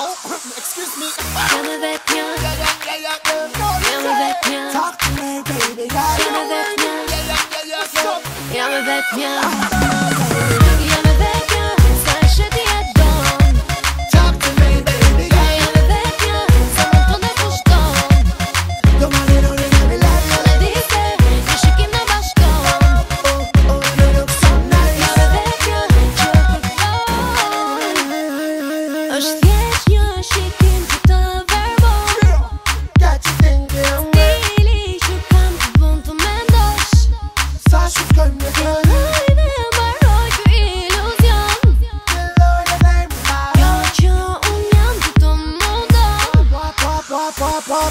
Oh, excuse me. Viens avec moi. Viens avec moi. Talk to me, baby. Viens avec moi. me avec moi.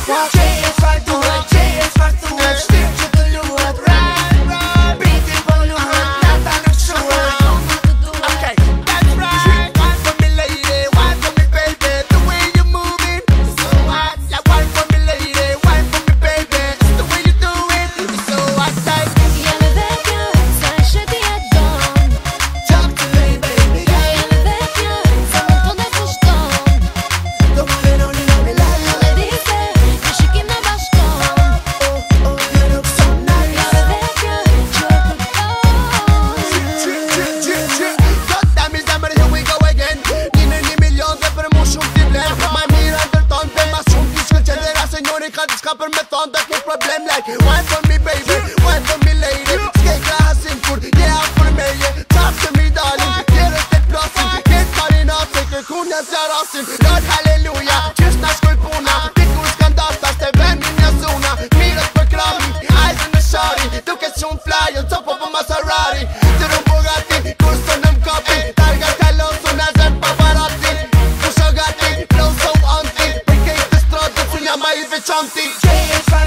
What? something changed.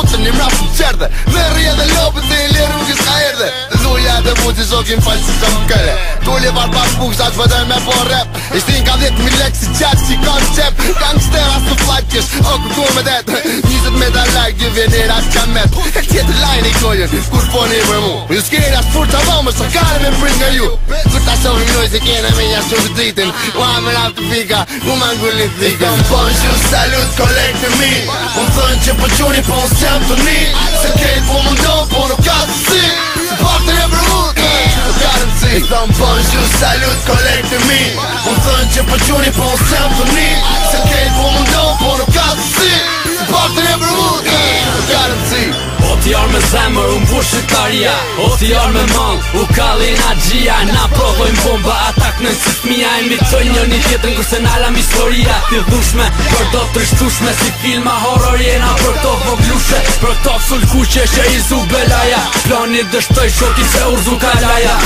futën një mrapë në qerdhe Në rrje dhe lopën dhe i lirë në kësë ka erdhe Dhe dhuja dhe mund të zokin falë më këre Dulli varë pas bukës a që vëdoj me po rep Ishtin ka 10.000 lekë si qatë që i ka në qep Gangster as të flakjesh, o ku du me detë ti venera s'ka met E tjetë lajnë i kojën, kur poni për mu Ju s'kejnë as furta vo, më s'kare me prit nga ju Kur ta sovë njoj se kena me njështë të vëzitin Ua me rap të pika, ku ma ngullit dhikë Ikon pon shu salut kolek të mi Un thënë që po quni po unë s'jam të ni Se kejt po më ndon, po nuk ka të si Se partër po e për mund, ka të ka të si Ikon pon shu salut kolek të mi Un thënë që po quni po unë s'jam të ni po më ndon, po fuck të nebruke Gjallë O t'i orë me zemër, unë bushit karja O t'i orë me mangë, u kalin gjia Na provojnë bomba, atak në mija E mi një një tjetën, kurse nalam historia Ti dhushme, për do të rështushme Si filma horror jena për to vogluse Për to sul që shë i zu belaja Planit dështoj shoki se urzu kalaja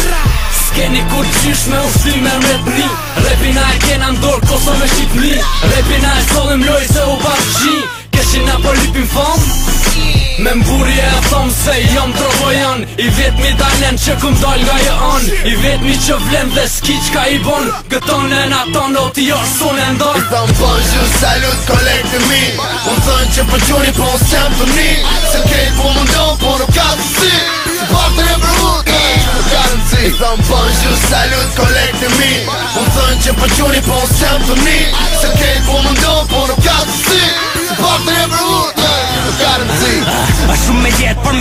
Keni kur qysh me ushtime me pri Repina e kena ndorë koso me shqipni Repina e solim loj se u pa në Me mburi e thom se jom të I vet mi talen që këm dal nga jo an I vet mi që vlem dhe s'ki qka i bon Gëton e na ton o t'i orë jo, sun e ndon I thom bon salut kolekt e mi Po më thënë që për gjuri po së qem të mi Se kejt po më ndon po nuk ka të si Se po e rebrë të kejt ka të si I thom bon salut kolekt e mi Po më thënë që për gjuri po së qem të mi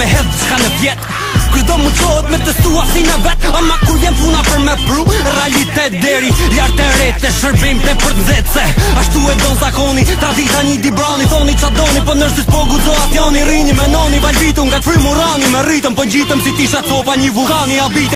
me që ka në vjet Kërdo më qohet me testua si në vet Ama kur jem puna për me pru Realitet deri, ljarë të rete Shërbim për të zetëse Ashtu e donë zakoni, ta dita një di brani Thoni qa doni, po nërsi spogu guzo atjani Rini me noni, valvitu nga të frimurani Me rritëm, po gjitëm si tisha copa një vulkani